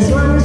bendiciones.